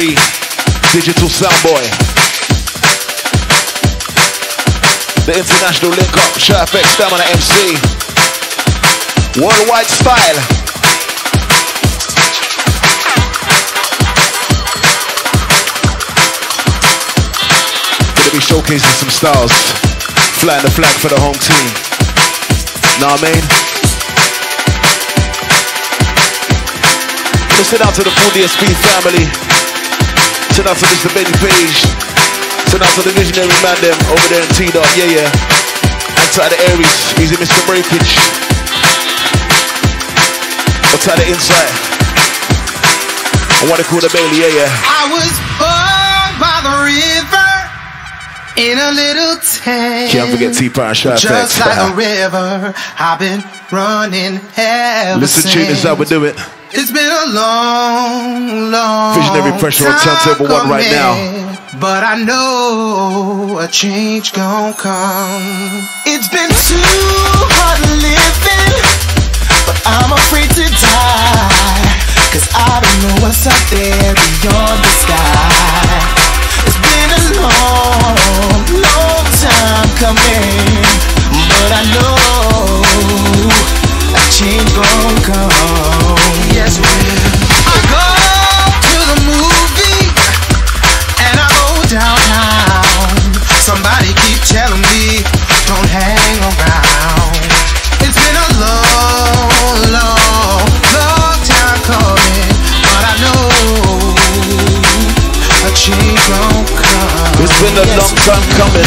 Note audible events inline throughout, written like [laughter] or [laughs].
Three, Digital Soundboy. The international link up, Shy FX Stamina MC. Worldwide style. Gonna be showcasing some styles, flying the flag for the home team. Know what I mean? Gonna send out to the full DSB family. Send out to Mr. Benny Page. Send out to the visionary man them over there in T-Dot, yeah, yeah. Outside the Aries, easy Mr. Breakage. Outside the inside. I wanna call the Bailey, yeah, yeah. I was born by the river in a little tank. Can't forget T-Power Sharp Just like a [laughs] river, I've been running ever Listen, since. tune is how we do it. It's been a long, long Visionary pressure on turntable one right now. But I know a change gon' come. It's been too hard living, but I'm afraid to die. Cause I don't know what's out there beyond the sky. It's been a long, long time coming, but I know a change gon' come. It's been a long, long, long time coming, but I know that she won't come. It's been a long time coming,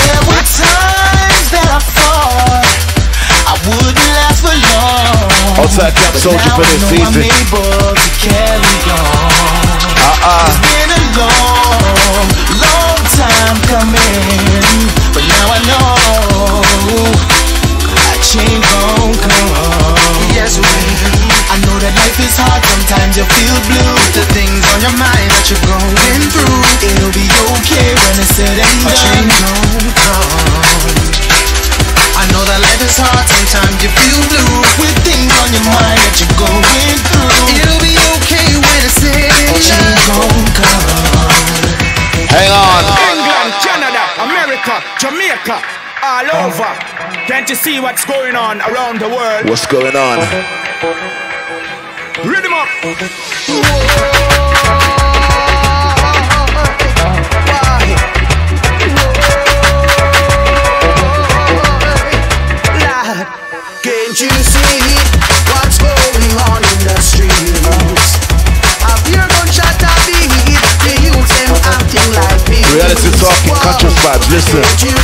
Outside Camp But Soldier for I this know season. I'm able to carry on. Uh-uh. It's been a long, long time coming, but now I know a change gon' come. Yes, well, I know that life is hard. Sometimes you feel blue. The things on your mind that you're going through. It'll be okay when it's said and done. A change gon' come. I know that life is hard. Sometimes you feel blue with things on your mind that you're going through. It'll be okay when it's said and done. gon' come. Hang on. England, Canada, America, Jamaica, all over. Can't you see what's going on around the world? What's going on? Rhythm up. Lord, listen.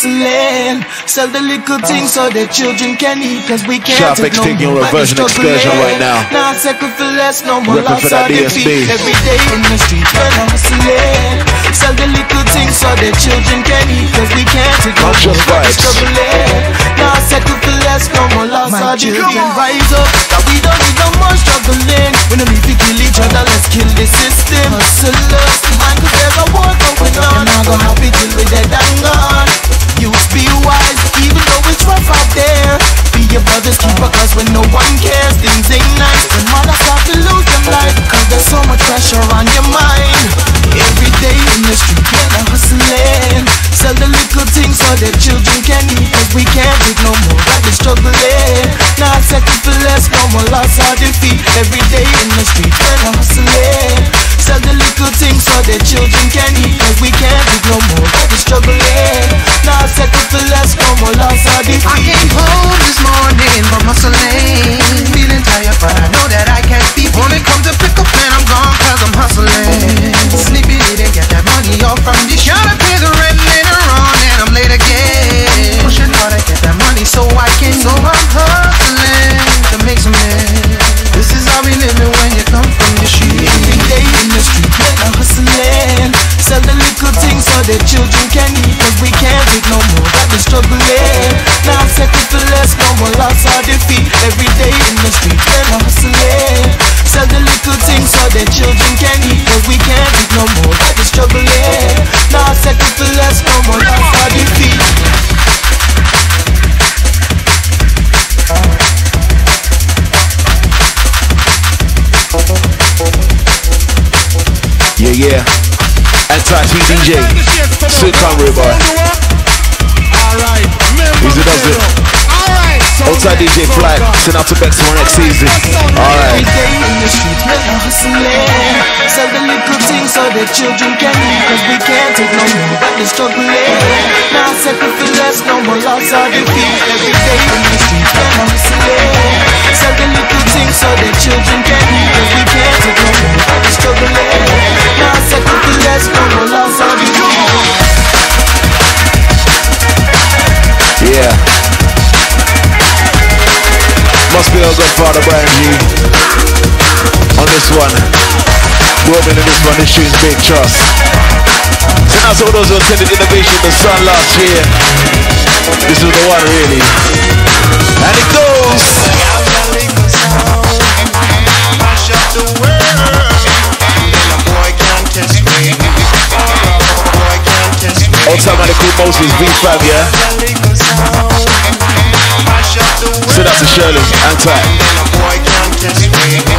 Hustling. Sell the little things so their children can eat. Cause we can't Sharp take no taking more. a reversion excursion struggling. right now. Not second for less, no more Repping loss for that of DSB. Every day in the streets, men are hustling. Sell the little things so their children can eat. Cause we can't take no more. But we struggling. Not second for less, no more loss My of defeat. children Rise up, that we don't need no more struggling. We don't need to kill each other, let's kill the system. Hustlers, I came Anti-T DJ. Sit down, real boy. Easy does it. Outside DJ Flag. Send out to Bex for next season. Alright. The. Sell the little things so their children can eat. Cause we can't take no more, but they're struggling. Now settle for less, no more loss or defeat. Every day in the street, men are hustling. Sell the little things so their children can eat. Yeah. Must be a good Godfather Brian G. On this one. Woman in this one, this tune's Big Trust. Out to all those who attended Innovation the Sun last year. This is the one really. And it goes. Call Moses V5, yeah? Send out to Shirley, and tight.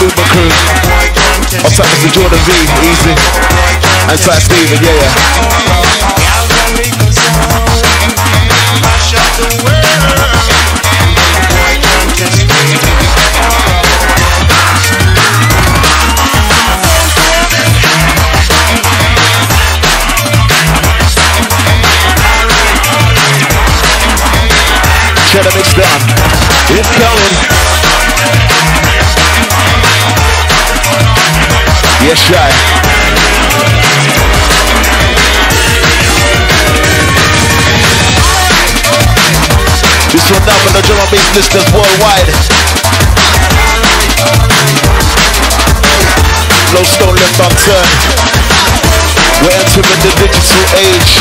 The movement crew. Top Mr. Jordan V, easy. And tight Steven, yeah, yeah. Yes, shy. This one now for the drum and bass listeners worldwide. No stone left unturned. We're entering the digital age.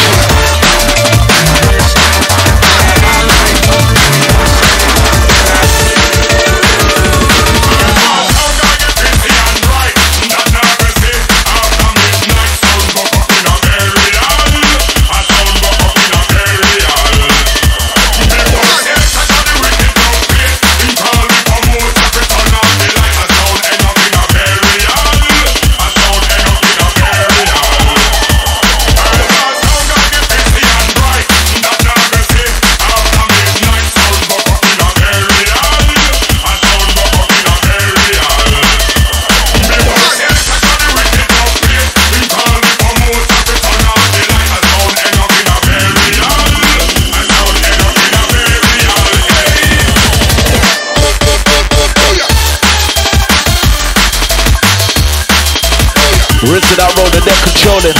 Controlling.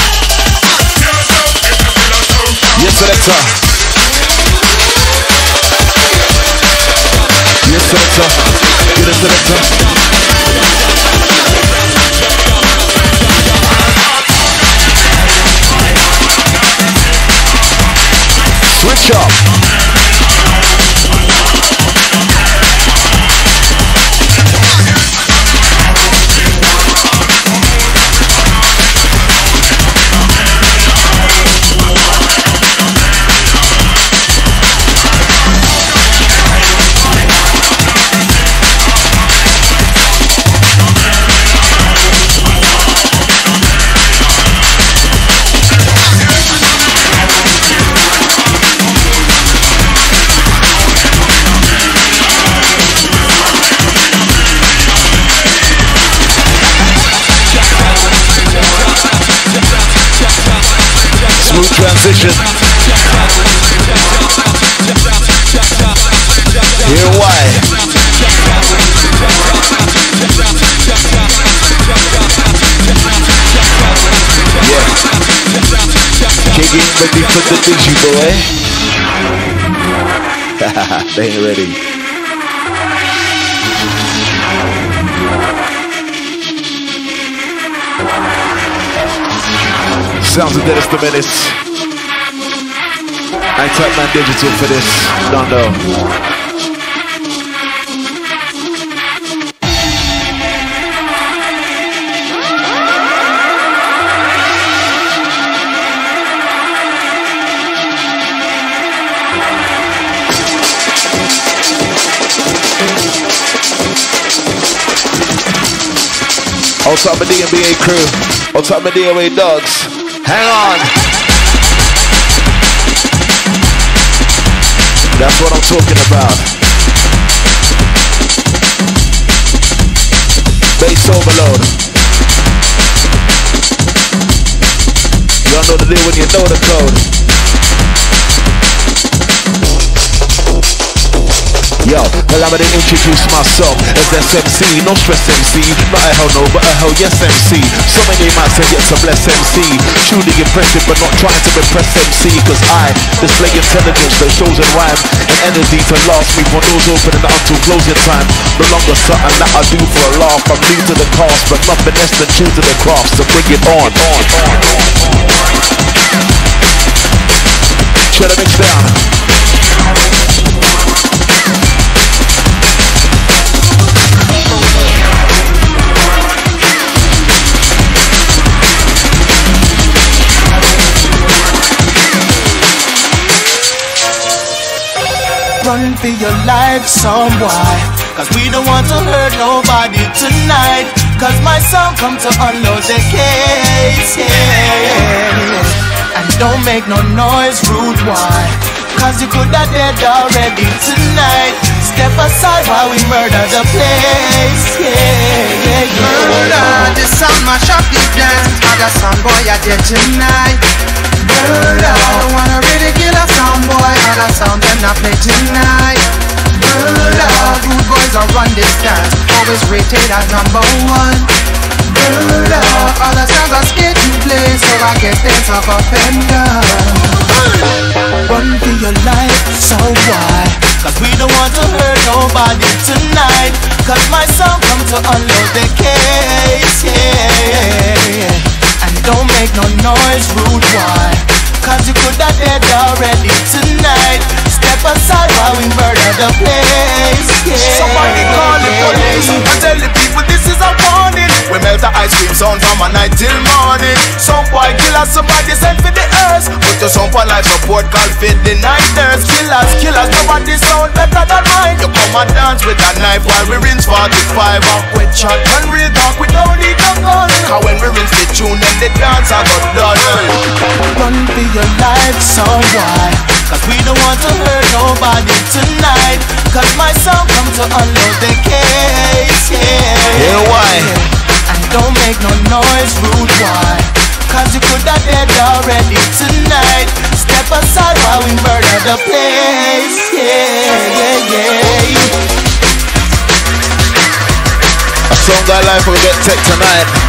Yes, selector. Yes, selector. Get it, selector. Transition. Hear why. Yeah. Getting ready for the digi boy. [laughs] they ain't ready. Sounds of Dennis the Menace. I type my digital for this. Don't know. On top of the NBA crew, on top of the DOA dogs. Hang on. That's what I'm talking about. Bass overload. Y'all know the deal when you know the code. Yo, well I'm gonna introduce myself as SMC, no stress MC, not a hell no, but a hell yes MC. So many might say a bless MC, truly impressive, but not trying to impress MC, cause I display intelligence that shows in rhyme and energy to last me from doors opening until closing time. No longer something that I do for a laugh. I'm new to the cast, but nothing less than true to the craft. So bring it on, on, on, on. Shut the mix down. Run for your life, some boy. Cause we don't want to hurt nobody tonight. Cause my song come to unload the case, yeah. And don't make no noise, rude boy. Cause you could have dead already tonight. Step aside while we murder the place, yeah, yeah, yeah. Murder, this my shop you dance. Other song boy, I dead tonight. Don't wanna really kill a sound boy And a sound them not play tonight. Murder, good boys are run this dance Always rated as number one. Murder, all the sounds are scared to play So I offender Run for your life, so why? Cause we don't want to hurt nobody tonight. Cause my song come to unload the case, yeah and don't make no noise, rude boy. Cause you could have dead already tonight. Step aside while we murder the place. Yeah. Somebody call the police and tell the people this is a warning. We melt the ice cream sound from a night till morning. Some boy killer somebody sent for the earth. Put your song for life support call fit the nighters Killers, killers, nobody sound better than mine. You come and dance with a knife while we rinse 45 Up shot and real talk we don't need no gun tune then the dance I got done Run for your life, so why? Cause we don't want to hurt nobody tonight Cause my song come to unload the case, yeah Yeah, why? And don't make no noise, rude why? Cause you could have dead already tonight Step aside while we murder the place, yeah, yeah, yeah A song got life will get tech tonight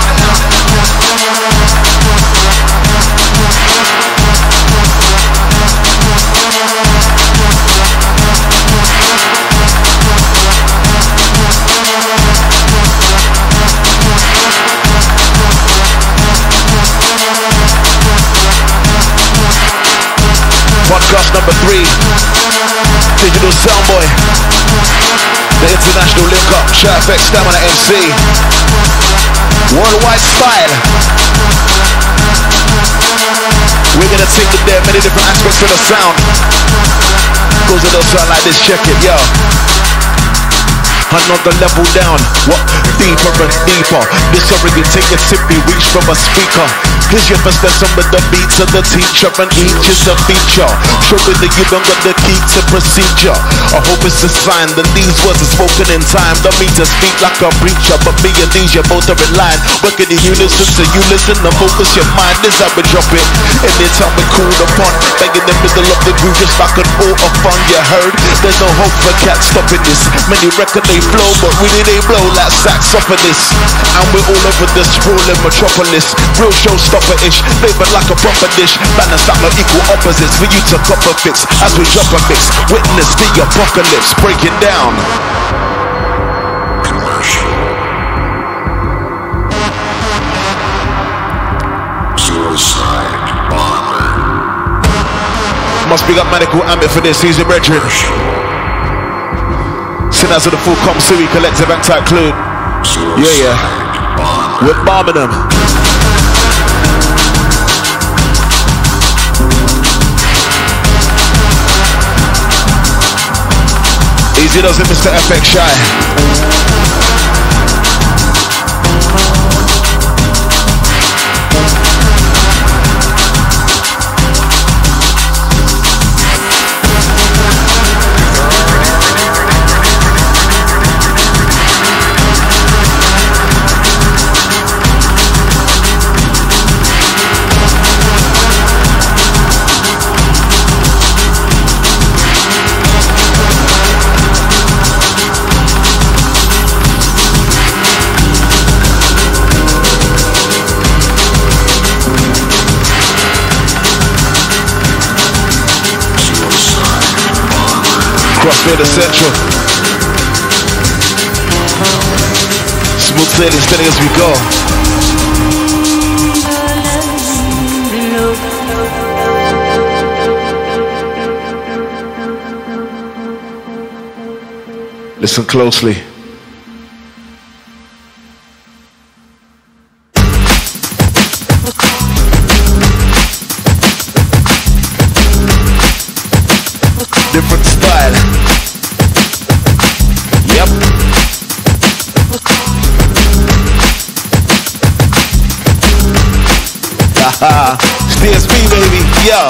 number three. Digital Soundboy. The international link up. Effect Stamina MC. Worldwide style. We're gonna take it there, many different aspects of the sound. Goes a little sound like this, check it, yo another level down. What? Deeper and deeper. This already take a simply reach from a speaker. Cause you must have some of the beats of the teacher and each is a feature. Showing that you don't got the key to procedure. I hope it's a sign that these words are spoken in time. Don't mean to speak like a preacher, but me and these, you both are in line. Working in unison, so you listen and focus your mind as I would drop it. Anytime we called upon, bang in the middle of the groove just like an auto fun. You heard? There's no hope for cats stopping this. Many record they flow, but really they blow like saxophonists. And we're all over this sprawling metropolis. Real showstopper-ish, flavored like a proper dish. Balance out no equal opposites for you to copper fix. As we drop a mix, witness the apocalypse breaking down. Must be got medical ambit for this, he's a brethren. Send out the full Com Siri collective anti-clue. Yeah, yeah. We're bombing them. Easy does it, Mr. FX Shy. Crossfield Essential. Smooth sailing, steady as we go. Listen closely. Uh, DSB, baby. Yo.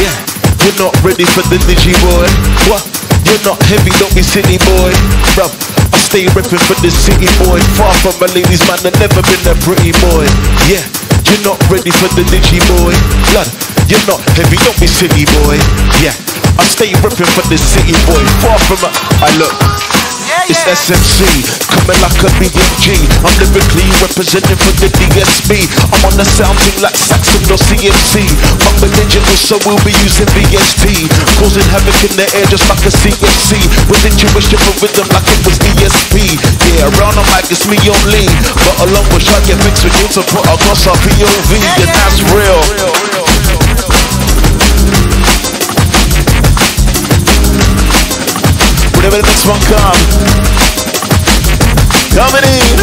Yeah. You're not ready for the digi boy. What? You're not heavy, don't be silly boy. Bruv, I stay ripping for the city boy. Far from a ladies man, I've never been a pretty boy. Yeah. You're not ready for the digi boy. Blood, you're not heavy, don't be silly boy. Yeah. I stay ripping for the city boy. Far from a I look. It's SMC, coming like a BMG. I'm lyrically representing for the DSB. I'm on the sound like Saxon or CMC. Fuck digital, so we'll be using VST. Causing havoc in the air just like a CFC. With intuition for rhythm like it was ESP. Yeah, around the mic it's me only. But along with shot get mixed with you to put across our POV. And that's real. Whenever the next one come. Coming in.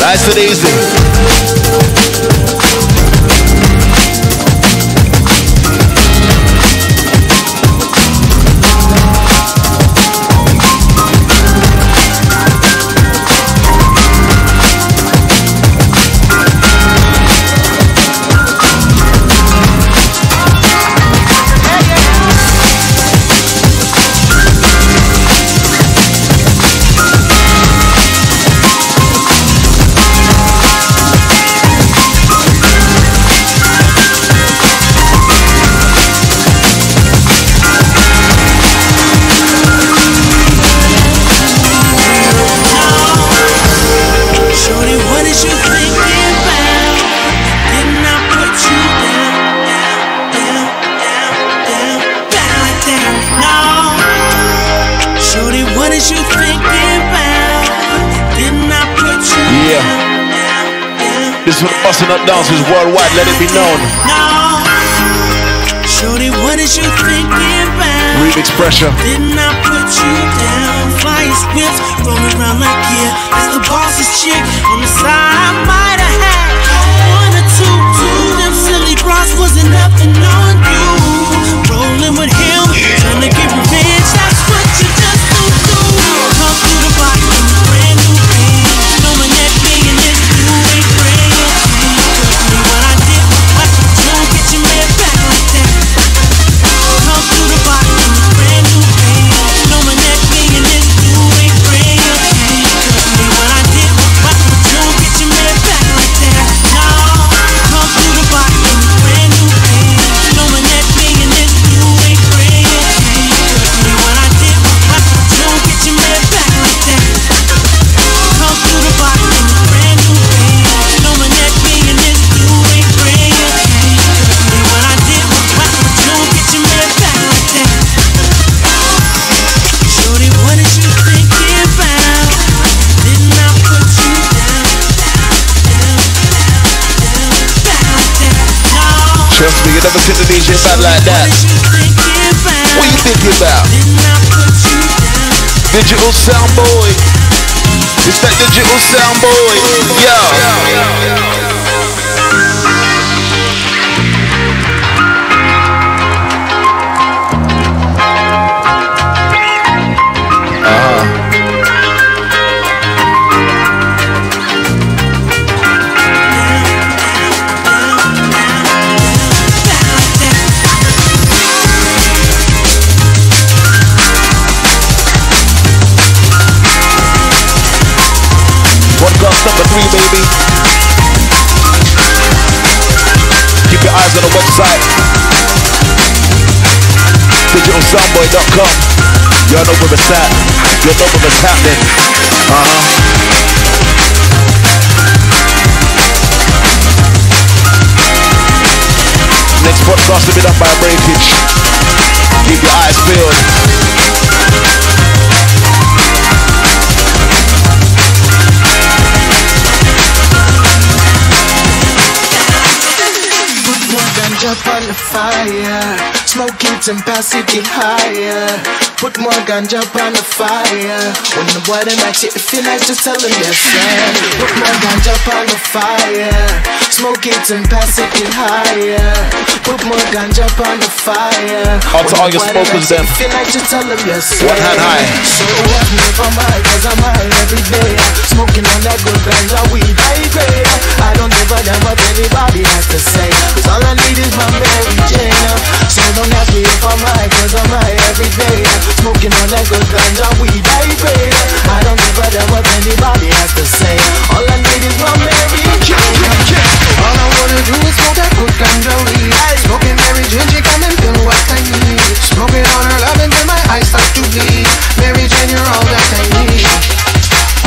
Nice and easy dancers worldwide, let it be known. No. Shorty, what is you thinking about? Remix pressure. Didn't I put you down? Whips, rolling around like yeah. The boss's chick on the side. Seen the DJ bad like that. What you? Thinking about? Didn't I put you down? Digital sound boy. It's that digital sound boy. Yo. DigitalSoundboy.com. You know where it's at. You know where it's happening. Uh-huh. Next podcast will be done by Breakage. Keep your eyes peeled. Ganja on the fire. Smoke it and pass it, get higher. Put more ganja on the fire. When the boy them if you like, just tell them yes, sir. Put more ganja on the fire. Smoke it and pass it, get higher. Put more ganja on the fire. Out to all your smokers then. If you like, just tell them yes, sir. One hand high. So what if I'm high, cause I'm high every day. Smoking on that good ganja weed, I agree. I don't give a damn what anybody has to say. Cause all I need is my Mary Jane. So don't ask me if I'm high, cause I'm high every day. Smoking on that good ganja weed, I agree. I don't give a damn what anybody has to say. All I need is my Mary Jane. All I wanna do is smoke that good ganja weed. Smoking Mary Jane, she come and feel what I need. Smoking on her love until my eyes start to bleed. Mary Jane, you're all that I need.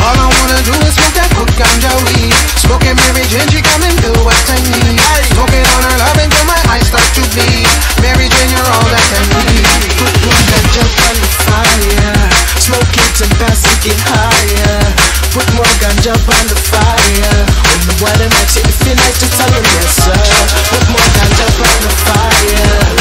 All I wanna do is smoke that good ganja weed. Smoking Mary Jane, she come and do what I need. Smoking on her love until my eyes start to bleed. Mary Jane, you're all that I need. Put more ganja on the fire. Smoke it and pass it, get higher. Put more ganja on the fire. When the them ask you if you to tell them yes, sir. Put more ganja on the fire.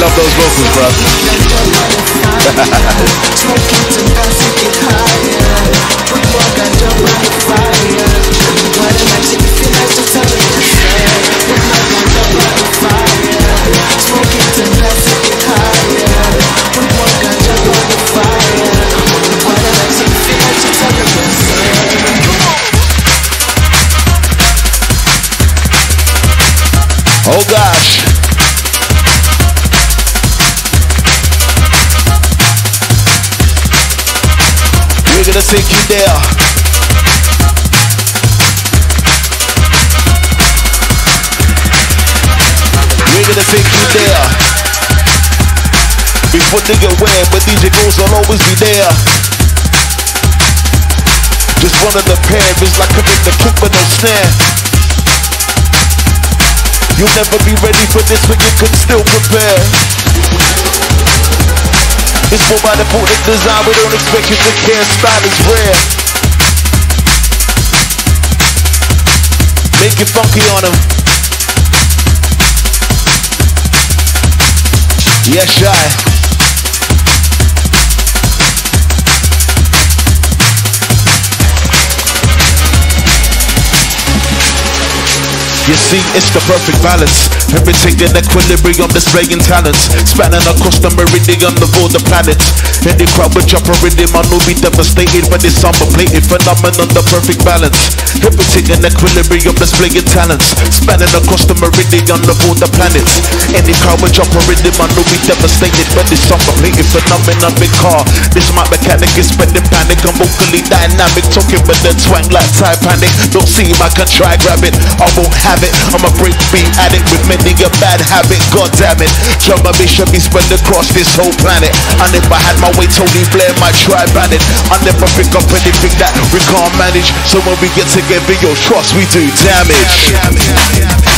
Love those vocals, bro. Oh gosh. Gonna take you there. We're gonna take you there. Before they get weird, but DJ Goes will always be there. Just one of the pair is like a the kick with no snare. You'll never be ready for this, but you can still prepare. It's more by the design, we don't expect you to care, style is rare. Make it funky on them. Yes, shy. You see, it's the perfect balance. In equilibrium, displaying talents. Spanning across the meridian of all the planets. The crowd with chopper rhythm, I know be devastated by this plated phenomenon, the perfect balance. In equilibrium, displaying talents. Spanning across the meridian of all the planets. The crowd with chopper rhythm, I know be devastated by this plated phenomenon, big car. This mic mechanic is spending panic. I'm vocally dynamic, talking with the twang like Titanic. Don't see him, I can try grab it. I won't have it. I'm a break beat addict with many a bad habit. God damn it. Drum my mission be spread across this whole planet. And if I had my way, Tony Blair might try ban it. I never pick up anything that we can't manage. So when we get together, yo, trust we do damage. damage, damage.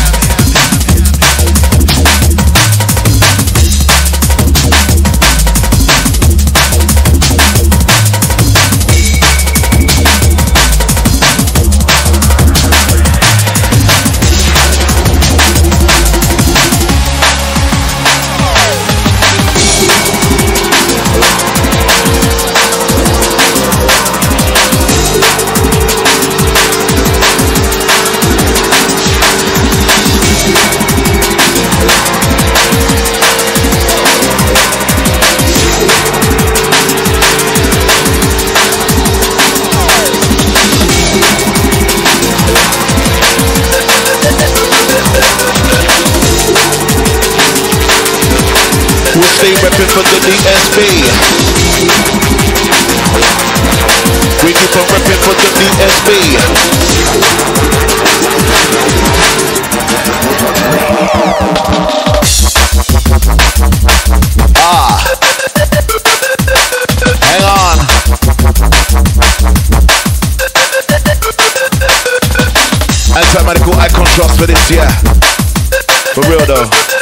Stay repping for the DSB. We keep on repping for the DSB. Ah. Hang on. Anti-medical eye contrast for this, yeah. For real though.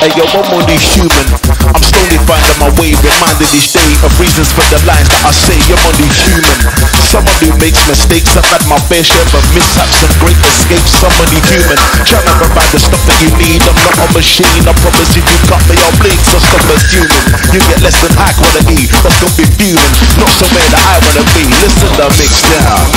Hey yo, I'm only human. I'm slowly finding my way, reminded each day of reasons for the lines that I say. I'm only human. Who makes mistakes. I've had my fair share of mishaps and great escapes. Somebody human, trying to provide the stuff that you need. I'm not a machine. I promise if you cut me, I'll blink. So stop assuming you get less than high quality. That's gonna be fuming. Not somewhere that I wanna be. Listen to mix down.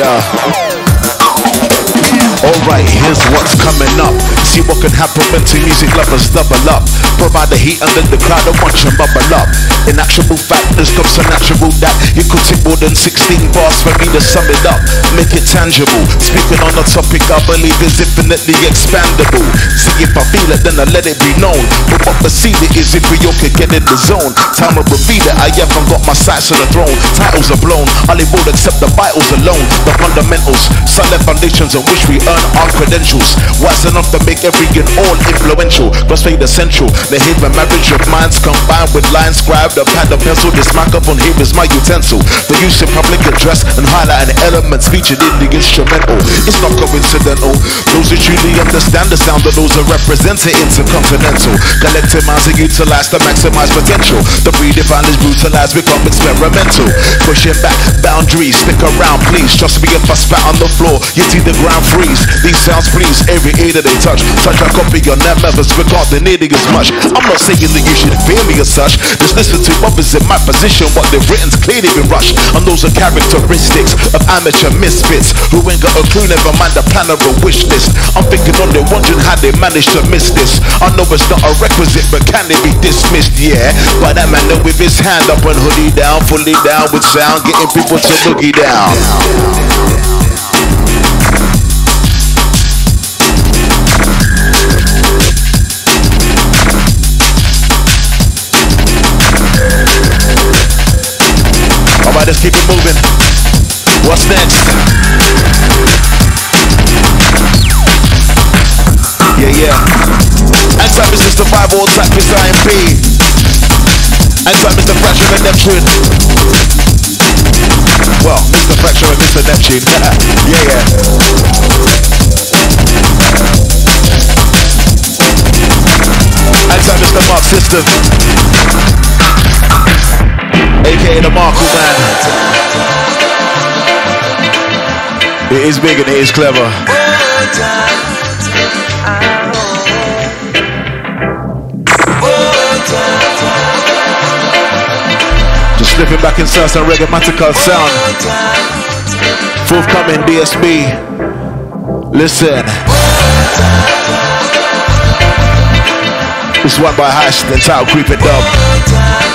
Yeah, music lovers double up. Provide the heat under the crowd will watch them bubble up. In actual fact, there's not so natural that you could take more than 16 bars for me to sum it up. Make it tangible. Speaking on a topic I believe is infinitely expandable. See if I feel it, then I let it be known. But what proceed it is if we all could get in the zone. Time will reveal it, I haven't got my sights on the throne. Titles are blown, all they will accept the vitals alone. The fundamentals, solid foundations on which we earn our credentials. Wise enough to make every and all influential. Crossfade essential. The haven marriage of minds combined with lines scribed. A pad, a pencil. This microphone here is my utensil. The use in public address and highlighting elements featured in the instrumental. It's not coincidental. Those who truly understand the sound of those represent represented intercontinental. Collective minds are utilized to maximize potential. The redefine is brutalized, become experimental. Pushing back boundaries. Stick around, please. Trust me if I spat on the floor, you see the ground freeze. These sounds please every ear that they touch. Touch a copy on that methods regarding as much. I'm not saying that you should fear me as such. Just listen to others in my position. What they've written's clearly been rushed. And those are characteristics of amateur misfits who ain't got a clue, never mind the plan or a wish list. I'm thinking on they wondering how they managed to miss this. I know it's not a requisite, but can it be dismissed? Yeah. By that man there with his hand up and hoodie down, fully down with sound, getting people to boogie down. Let's keep it moving. What's next? Yeah, yeah. Anti Mr. Survival, attack Mr. IMP. Anti Mr. Fracture and Neptune. Well, Mr. Fracture and Mr. Neptune. [laughs] yeah, yeah. And Anti Mr. Mark System. The Markle Man. It is big and it is clever. Just slipping back in inside some reggae sound. Forthcoming DSB. Listen. This one by Hash, the title Creeping Dub.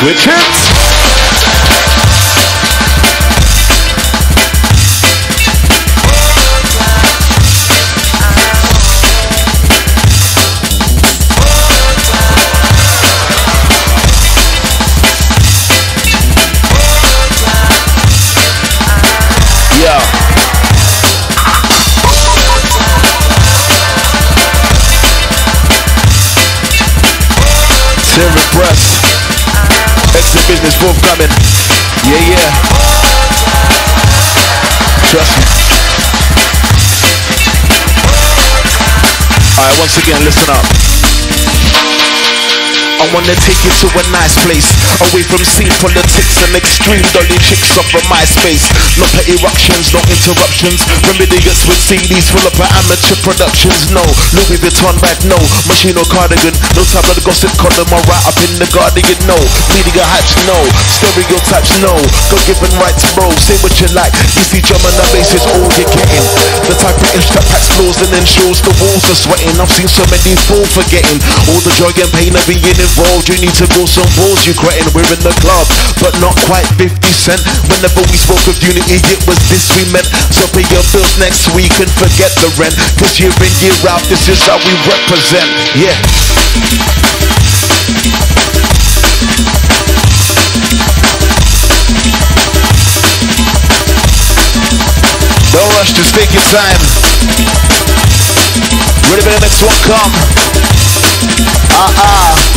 Switch it. Exit business forthcoming. Yeah, yeah. Trust me. Alright, once again, listen up. I wanna take you to a nice place. Away from scene politics and extreme dolly chicks off of MySpace No petty eruptions, no interruptions. Remediates with CDs full of amateur productions. No, Louis Vuitton bag, no. Moschino cardigan, no tablet gossip column. Or right up in the Guardian, no. Media hatch, no. Stereotypes, no. God-given rights, bro. Say what you like. You see drum and the bass is all you're getting. The type of inch that packs floors and ensures the walls are sweating. I've seen so many fall forgetting. All the joy and pain of being road You need to build some walls, you and we're in the club But not quite 50 cent Whenever we spoke of unity, it was this we meant So pay your bills next week and forget the rent Cause year in, year out, this is how we represent Yeah No rush, just take your time. Ready for the next one, come. Ah uh ah. -uh.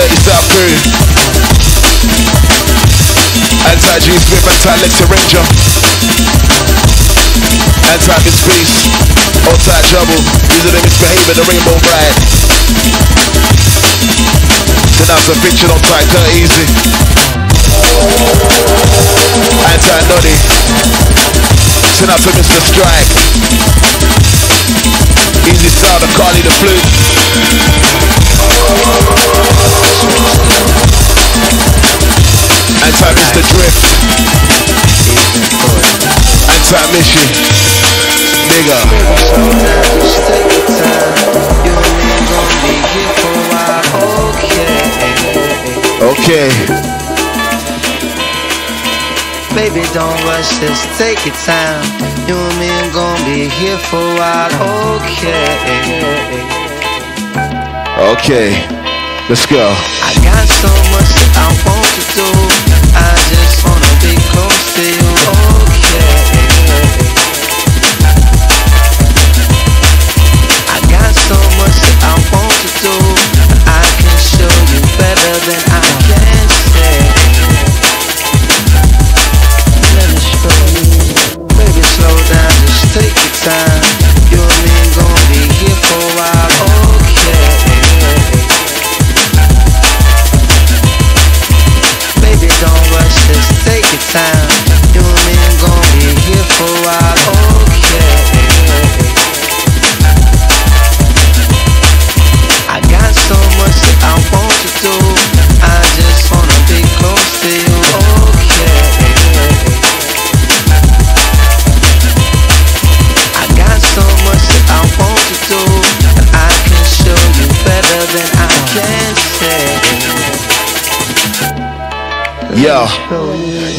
30s out through Anti-G's with anti-Lecter Ranger. Anti-Miss Peace Outside trouble. These are the misbehaving The rainbow bride Denounce a fiction on tight dirt easy. Anti-Noddy. Turn up for Mr. Strike. Easy style to Carly the flute Anti-Mr. Drift Anti-Mission Bigger time You mean gon' be here for while Okay Baby, don't rush, just take your time. You and me are gonna be here for a while, okay? Okay Let's go I got so much that I want to do. I just wanna be close to you, okay? I got so much that I want to do. I can show you better than I Yeah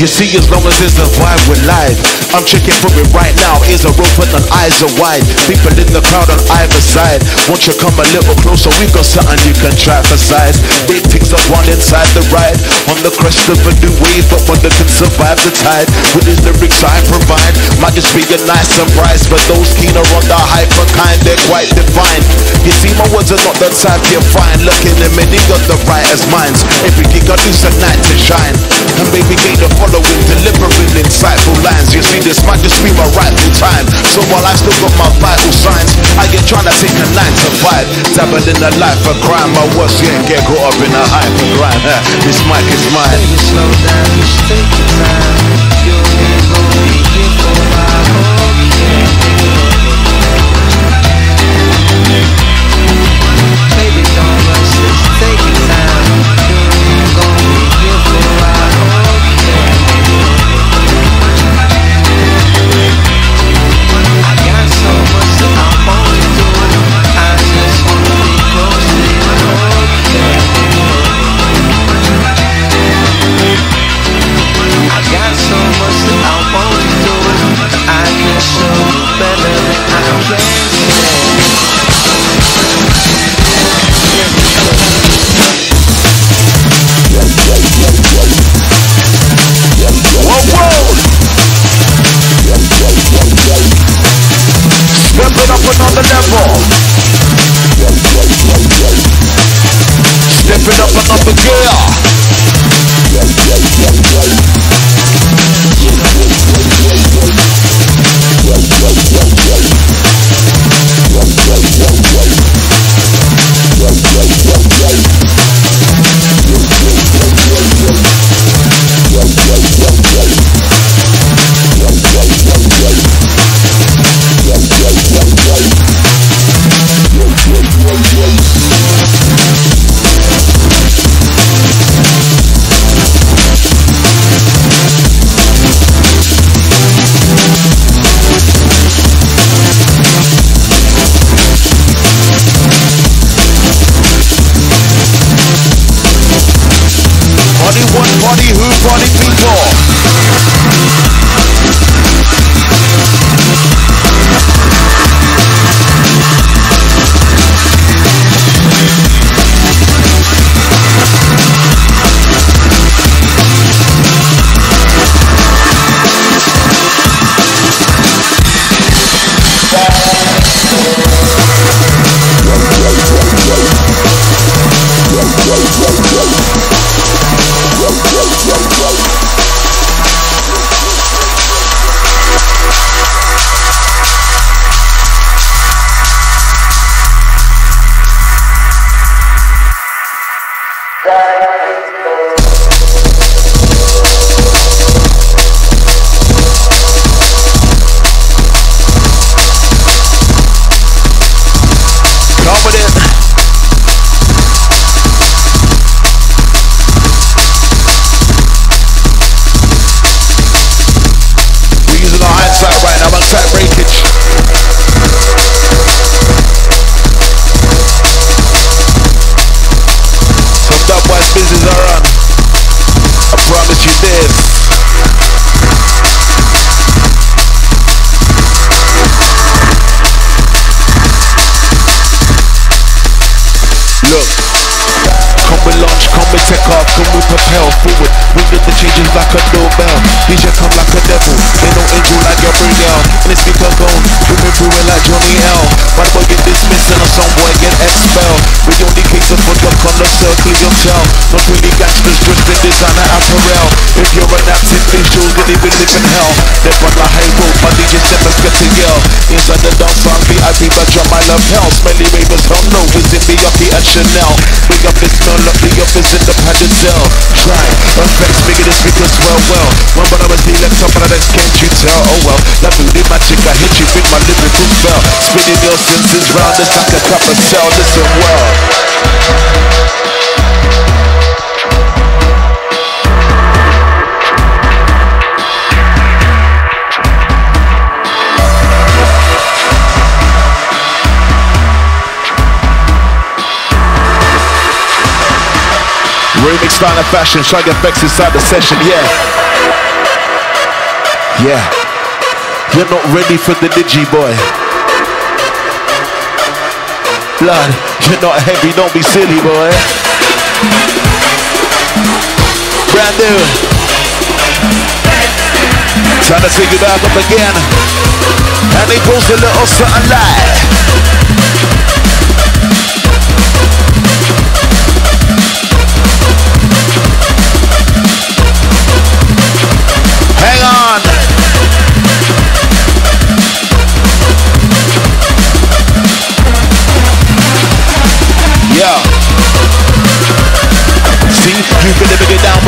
You see as long as there's a vibe we're live I'm checking for it right now. Ears are open and eyes are wide. People in the crowd on either side. Won't you come a little closer? We got something you can try for size. Big things are one inside the ride. On the crest of a new wave But wonder can survive the tide. With his lyrics I provide Might just be a nice surprise. But those keener on the hyper kind They're quite defined. You see my words are not the type you find Looking in many of the writers' minds. Every gig I do's a night to shine. And baby gain the following Delivering insightful lines You see this might just be my rightful time So while I still got my vital signs I get trying to take a nine to five Dabbled in the life of crime My worst yeah, get caught up in a hyper grind? [laughs] This mic is mine slow down, just take your time. You circle you tell. Not really gangsters dressed in designer you're an active visual, then even live in hell. They run like road, my DJ steppers get to yell. Inside the dance on VIP, but drum I love hell. Smelly ravers, hell no, is in Bianchi and Chanel. Big up this smell up the office in the padded cell. Try, effects, bigger the speakers well, well. One but I was the left top, but that's can't you tell? Oh well, that booty magic, I hit you with my lyrical spell. Spinning your senses round, it's like a of cell. Listen well. Remix style and fashion, Shy FX inside the session, yeah. Yeah. You're not ready for the digi boy. Blood, you're not heavy, don't be silly boy. Brand new. Time to take it back up again. And they post a little something.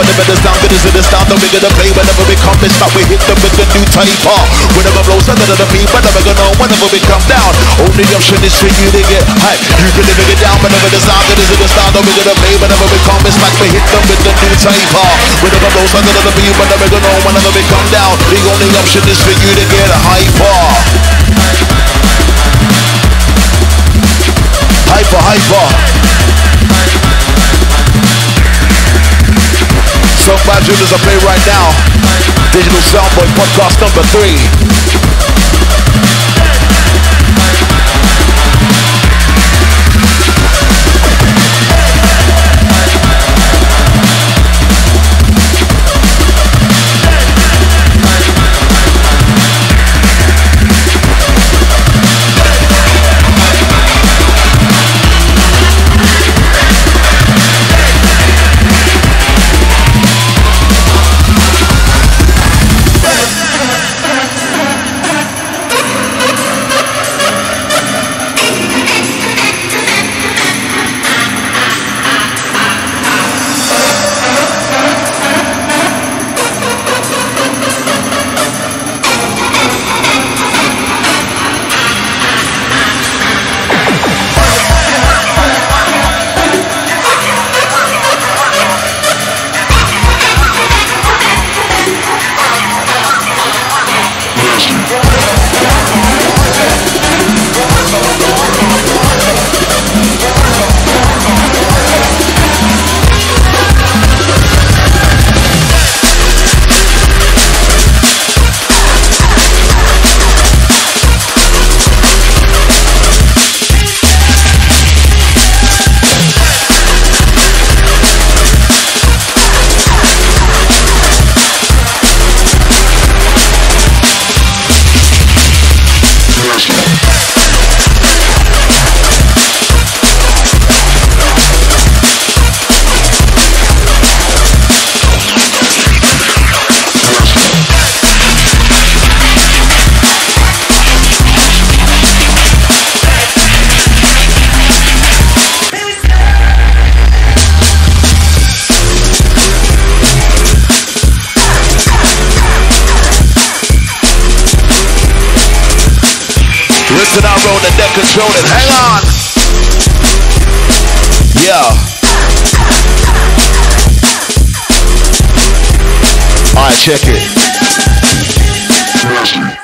But the better sound, good as it is down, the bigger the play, whenever we come, it's not we hit them with the new type of Whenever blows under the beat, but never gonna whenever we come down. Only option is for you to get hype. You can never get down, whenever the sound, good as it is down, the bigger the play, whenever we come, it's like we hit them with the new type of Whenever blows under the beat, but never gonna know whenever we come down. The only option is for you to get hyper. Hyper, hyper. Some bad juniors I play right now. Digital Soundboy podcast number three. Check it.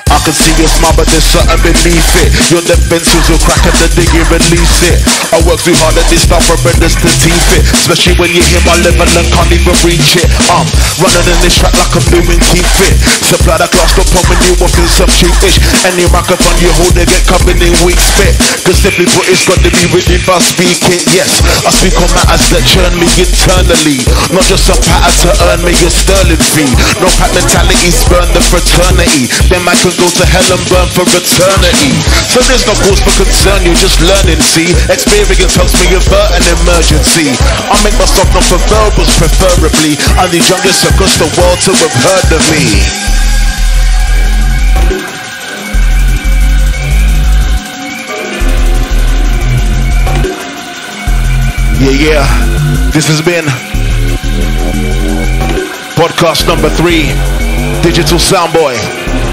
I can see your smile, but there's something beneath it. Your defenses will crack at the day you release it. I work too hard at this stuff for brothers to teeth it. Especially when you hear my level and can't even reach it. I'm running in this track like a blooming keep fit. Supply the class, stop pumping you up in some cheapish. Any microphone you hold, they get covered in weak spit. Cause simply put, it's got to be written if I speak it. Yes, I speak on matters that churn me internally. Not just a pattern to earn me a sterling fee. No pack mentality, burn the fraternity. Then I can go to hell and burn for eternity. So there's no cause for concern, you're just learning, see? Experience helps me avert an emergency. I make myself known for verbals preferably. I'm the youngest across the world to have heard of me. Yeah, yeah. This has been podcast number three, Digital Soundboy.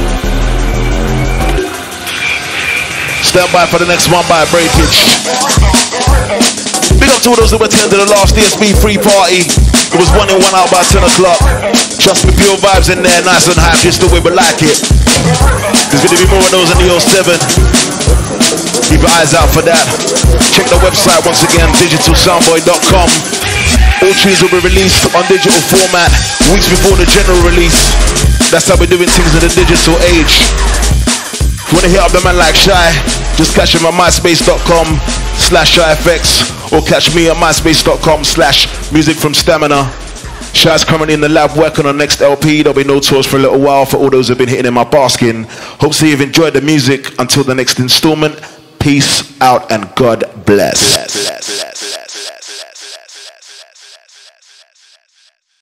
Stand by for the next one by breakage. Big up to all those who attended the last DSB free party. It was one in one out by 10 o'clock. Trust me, pure vibes in there, nice and hype, just the way we like it. There's gonna be more of those in the 07. Keep your eyes out for that. Check the website once again, digitalsoundboy.com. All tunes will be released on digital format weeks before the general release. That's how we're doing things in the digital age. To hit up the man like Shy, just catch him at myspace.com slash ShyFX or catch me at myspace.com slash music from stamina. Shy's currently in the lab working on next LP. There'll be no tours for a little while for all those who've been hitting in my basking. Hopefully you've enjoyed the music. Until the next installment, peace out and God bless. bless, bless.